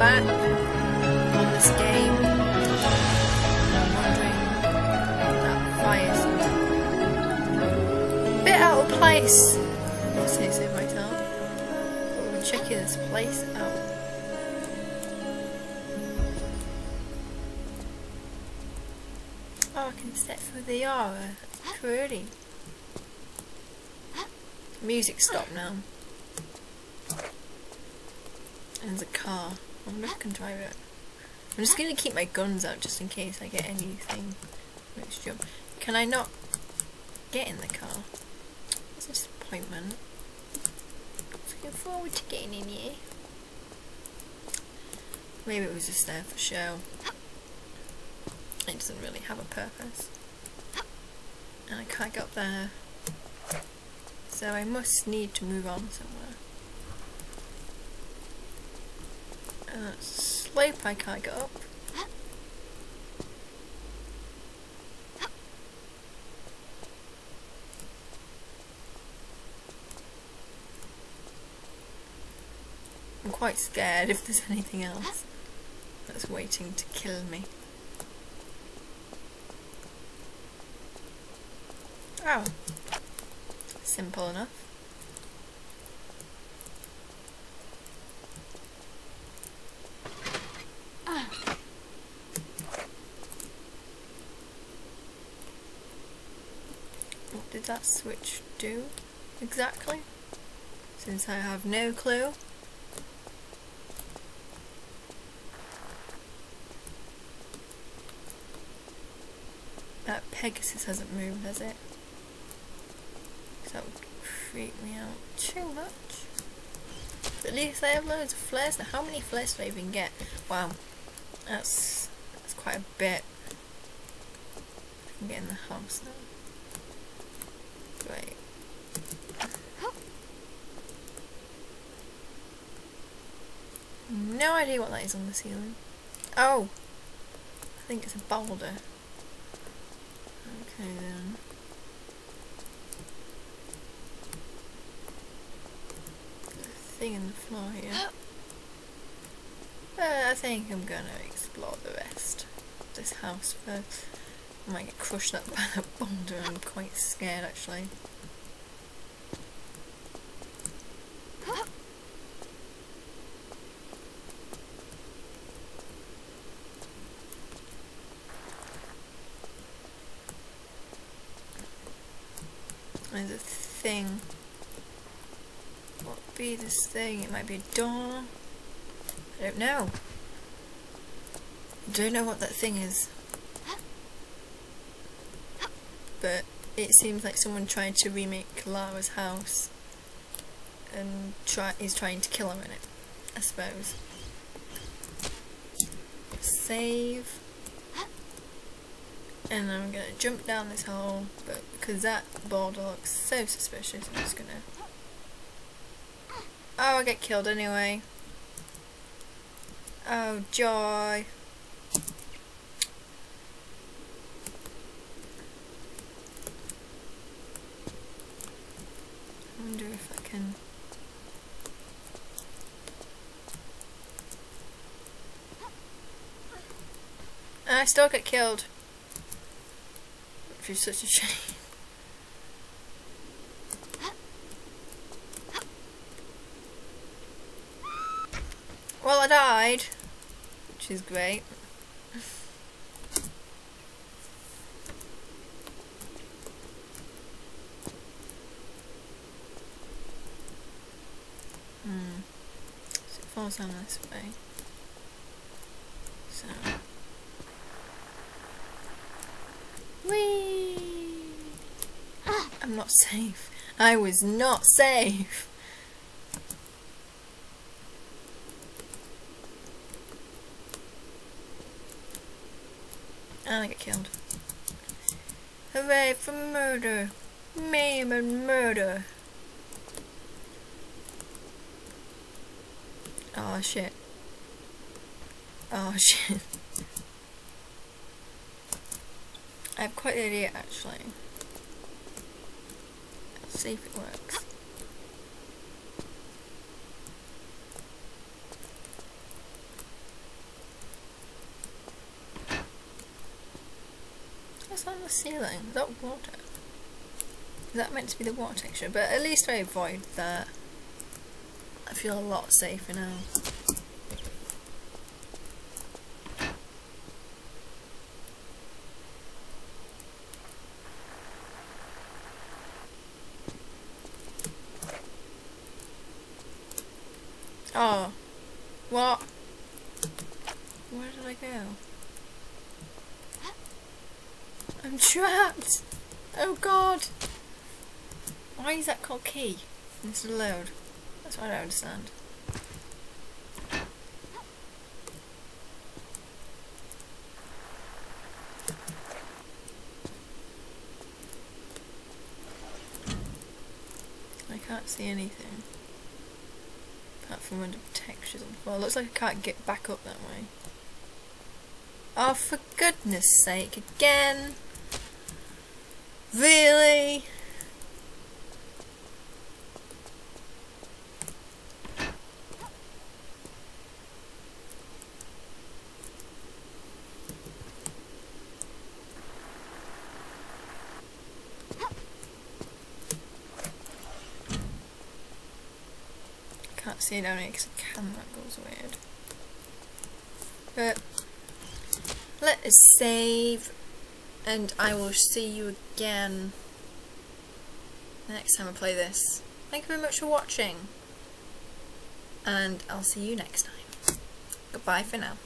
back on this game. I'm wondering that fire's a bit out of place. If I say so myself. But we're checking this place out. Oh, I can step through the aura. Pretty. Music stopped now. And there's a car. I wonder if I can drive it. I'm just gonna keep my guns out just in case I get anything next jump. Can I not get in the car? That's a disappointment. Looking forward to getting in here. Maybe it was just there for show. It doesn't really have a purpose. And I can't get up there. So I must need to move on somewhere. That slope I can't get up. I'm quite scared if there's anything else that's waiting to kill me. Oh. Simple enough. What did that switch do exactly? Since I have no clue. That Pegasus hasn't moved, has it? That would freak me out too much. At least they have loads of flares now. How many flares do I even get? Wow. That's that's quite a bit. I can get in the house now. Great. No idea what that is on the ceiling. Oh! I think it's a boulder. Okay then. thing in the floor here. But I think I'm gonna explore the rest of this house first. I might get crushed up by that boulder, I'm quite scared actually. There's a thing What be this thing? It might be a door. I don't know. I don't know what that thing is. But it seems like someone tried to remake Lara's house and try is trying to kill her in it, I suppose. Save. And I'm gonna jump down this hole, but because that boulder looks so suspicious, I'm just gonna Oh, I'll get killed anyway. Oh, joy. Wonder if I can... I still get killed. Which is such a shame. Well, I died, which is great. Hmm. So it falls down this way. So. Whee! I'm not safe. I was not safe. And I get killed. Hooray for murder! Maim and murder! Oh shit. Oh shit. I have quite an idea actually. Let's see if it works. What's on the ceiling? Is that water? Is that meant to be the water texture? But at least I avoid that. I feel a lot safer now. Oh. What? Where did I go? I'm trapped! Oh god! Why is that called key? Instead of load? That's what I don't understand. I can't see anything. Apart from under textures on the floor. Looks like I can't get back up that way. Oh, for goodness sake, again! Really? Can't see down here because the camera goes weird. But let us save and I will see you again next time I play this. Thank you very much for watching and I'll see you next time. Goodbye for now.